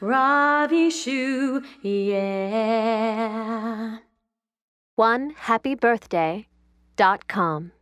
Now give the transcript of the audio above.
Ravishu, yeah. One happy birthday dot com.